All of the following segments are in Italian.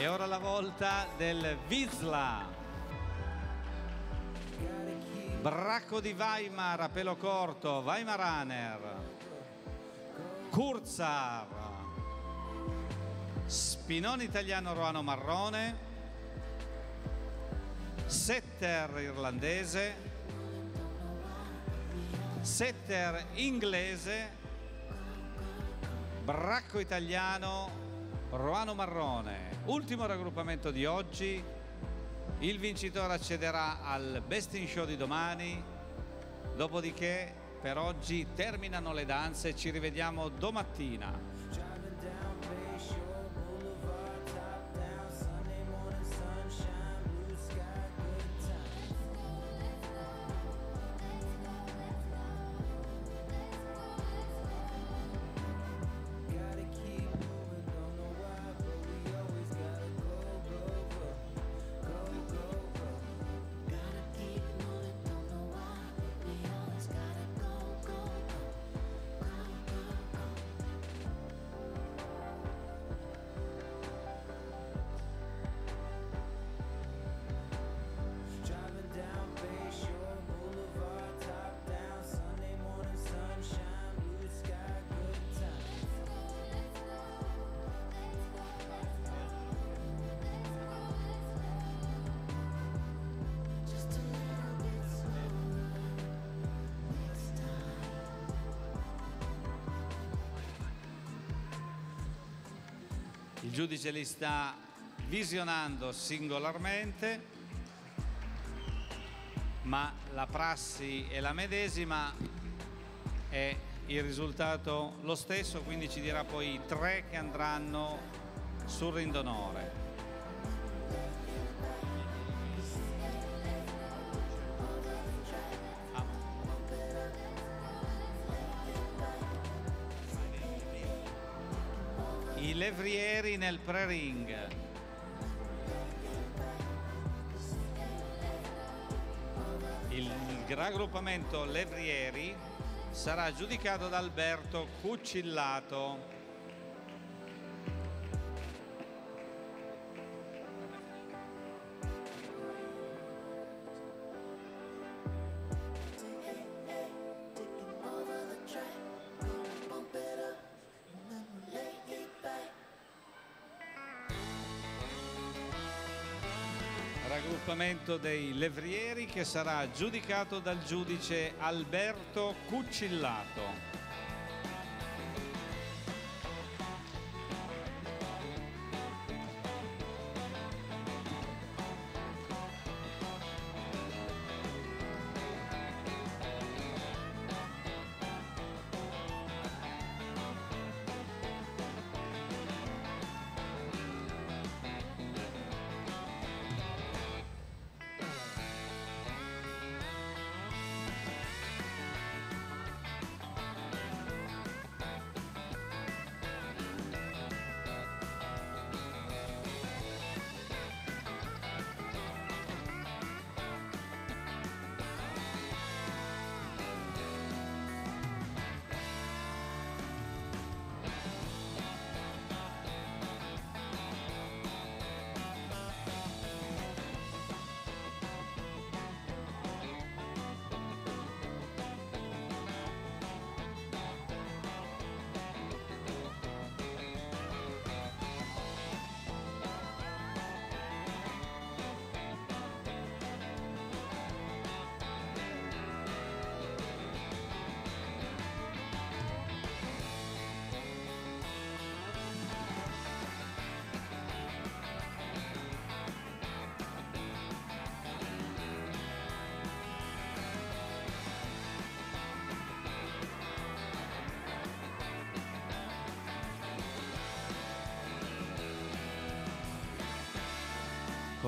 E ora la volta del Vizla. Bracco di Weimar a pelo corto, Weimaraner. Kurzar. Spinone italiano Roano Marrone. Setter irlandese. Setter inglese. Bracco italiano Roano Marrone. Ultimo raggruppamento di oggi. Il vincitore accederà al Best in Show di domani. Dopodiché per oggi terminano le danze, ci rivediamo domattina. Il giudice li sta visionando singolarmente, ma la prassi è la medesima e il risultato lo stesso, quindi ci dirà poi i tre che andranno sul ring levrieri nel pre-ring. Il raggruppamento levrieri sarà giudicato da Alberto Cucillato. Raggruppamento dei levrieri che sarà giudicato dal giudice Alberto Cucillato.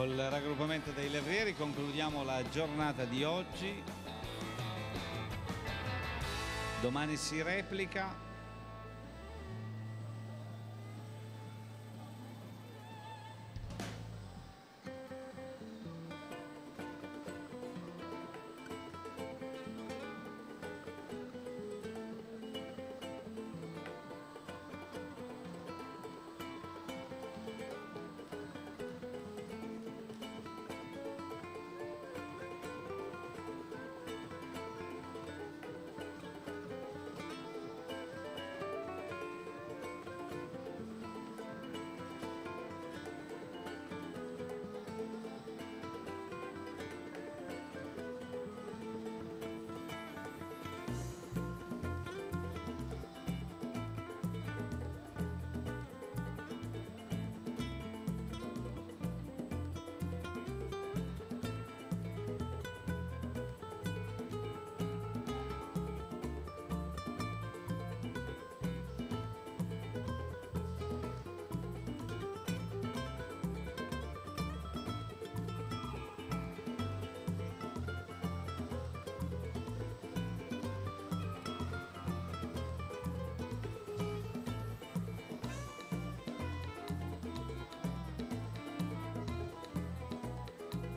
Col raggruppamento dei levrieri concludiamo la giornata di oggi. Domani si replica.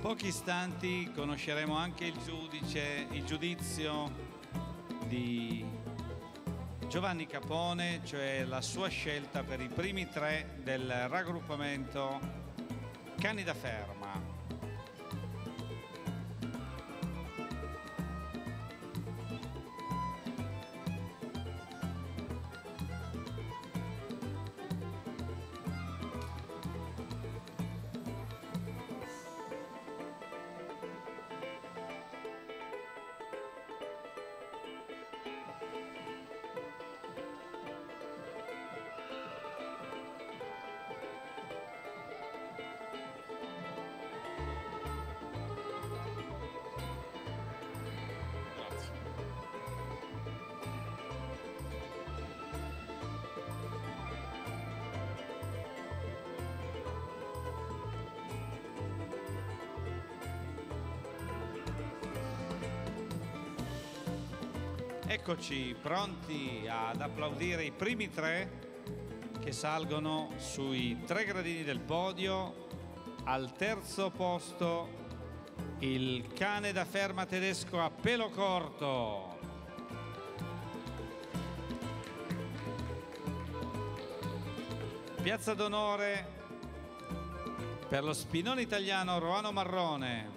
Pochi istanti conosceremo anche il giudice, il giudizio di Giovanni Capone, cioè la sua scelta per i primi tre del raggruppamento Cani da Ferma. Eccoci pronti ad applaudire i primi tre che salgono sui tre gradini del podio. Al terzo posto il cane da ferma tedesco a pelo corto. Piazza d'onore per lo spinone italiano Roano Marrone.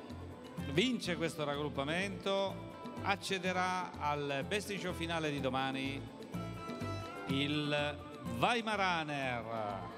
Vince questo raggruppamento accederà al Best in Show finale di domani il Weimaraner.